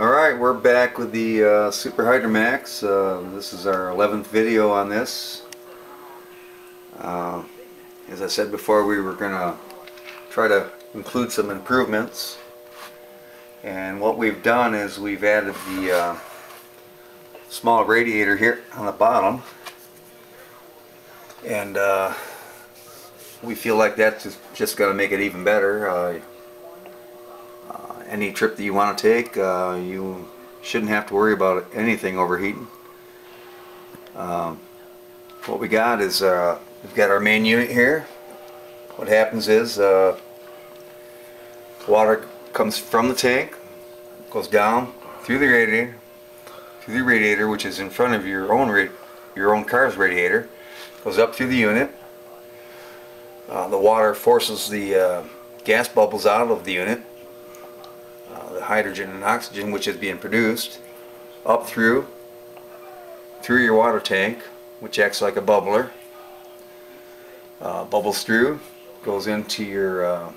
Alright, we're back with the uh, Super Hydromax. Uh, this is our 11th video on this. Uh, as I said before, we were going to try to include some improvements. And what we've done is we've added the uh, small radiator here on the bottom. And uh, we feel like that's just, just going to make it even better. Any trip that you want to take, uh, you shouldn't have to worry about anything overheating. Um, what we got is uh, we've got our main unit here. What happens is uh, water comes from the tank, goes down through the radiator, through the radiator, which is in front of your own your own car's radiator, goes up through the unit. Uh, the water forces the uh, gas bubbles out of the unit the hydrogen and oxygen which is being produced up through through your water tank which acts like a bubbler. Uh, bubbles through goes into your uh,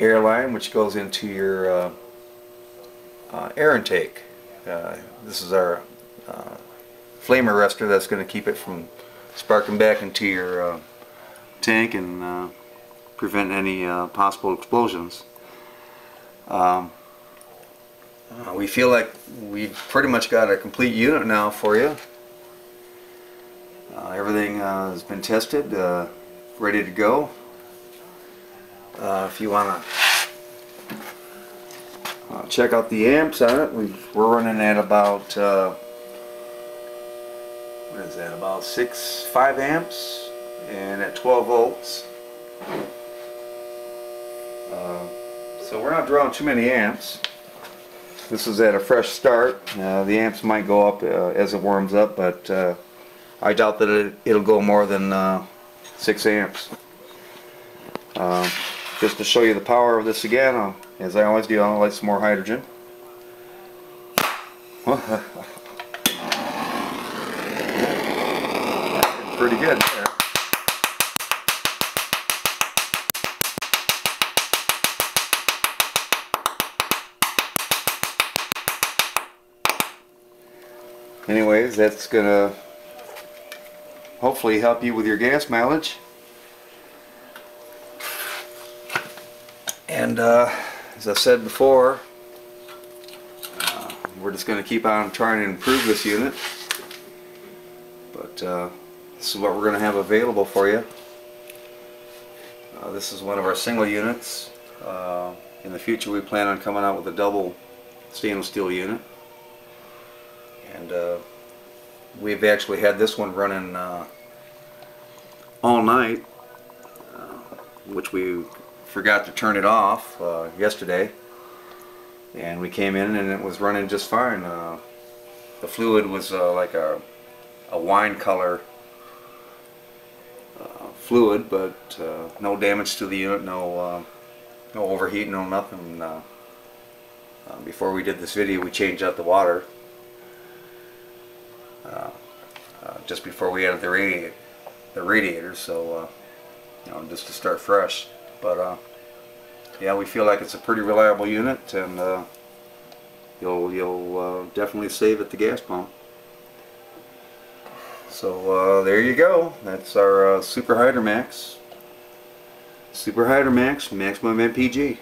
air line which goes into your uh, uh air intake. Uh, this is our uh, flame arrestor that's going to keep it from sparking back into your tank and prevent any possible explosions um, uh, we feel like we've pretty much got a complete unit now for you. Uh, everything uh, has been tested, uh, ready to go. Uh, if you want to uh, check out the amps on it, we are running at about what is that? About six, five amps, and at 12 volts. So we're not drawing too many amps. This is at a fresh start. Uh, the amps might go up uh, as it warms up, but uh, I doubt that it, will go more than uh, 6 amps. Uh, just to show you the power of this again, uh, as I always do, I'll light some more hydrogen. pretty good there. Anyways that's gonna hopefully help you with your gas mileage. And uh, as I said before uh, we're just going to keep on trying to improve this unit. But uh, this is what we're going to have available for you. Uh, this is one of our single units. Uh, in the future we plan on coming out with a double stainless steel unit and uh, we've actually had this one running uh, all night uh, which we forgot to turn it off uh, yesterday. And we came in and it was running just fine. Uh, the fluid was uh, like a, a wine color fluid but no damage to the unit no no overheat no nothing. Before we did this video we changed out the water uh, uh, just before we added the radiator, the radiator. So uh, you know, just to start fresh. But yeah, we feel like it's a pretty reliable unit, and you'll you'll definitely save at the gas pump. So uh, there you go. That's our uh, Super Hydromax. Super Hydromax, maximum MPG.